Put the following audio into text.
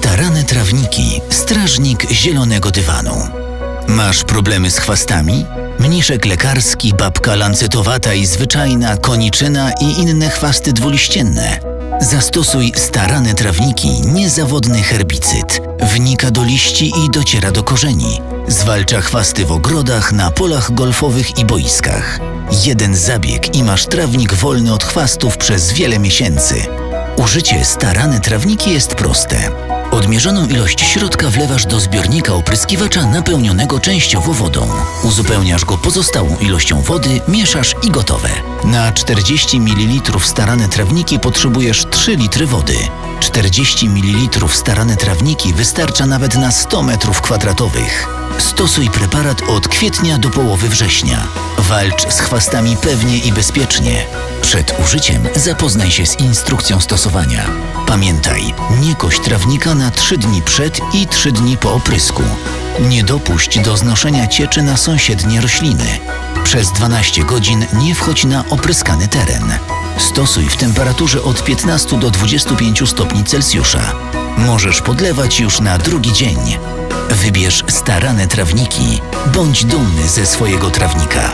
Starane trawniki, strażnik zielonego dywanu. Masz problemy z chwastami? Mniszek lekarski, babka lancetowata i zwyczajna, koniczyna i inne chwasty dwuliścienne. Zastosuj starane trawniki, niezawodny herbicyd. Wnika do liści i dociera do korzeni. Zwalcza chwasty w ogrodach, na polach golfowych i boiskach. Jeden zabieg i masz trawnik wolny od chwastów przez wiele miesięcy. Użycie starane trawniki jest proste. Odmierzoną ilość środka wlewasz do zbiornika opryskiwacza napełnionego częściowo wodą. Uzupełniasz go pozostałą ilością wody, mieszasz i gotowe. Na 40 ml starane trawniki potrzebujesz 3 litry wody. 40 ml starane trawniki wystarcza nawet na 100 m2. Stosuj preparat od kwietnia do połowy września. Walcz z chwastami pewnie i bezpiecznie. Przed użyciem zapoznaj się z instrukcją stosowania. Pamiętaj, nie kość trawnika na 3 dni przed i 3 dni po oprysku. Nie dopuść do znoszenia cieczy na sąsiednie rośliny. Przez 12 godzin nie wchodź na opryskany teren. Stosuj w temperaturze od 15 do 25 stopni Celsjusza. Możesz podlewać już na drugi dzień. Wybierz starane trawniki. Bądź dumny ze swojego trawnika.